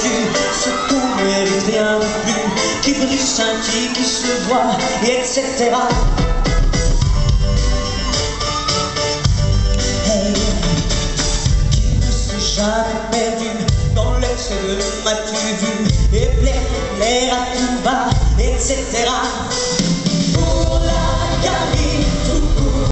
Ce qu'on mérite rien plus Qui brille, scintille, qui se voit, etc. Hey, qui ne s'est jamais perdu dans l'excès de ma tu vu Et plaire, plaire à tout bas, etc.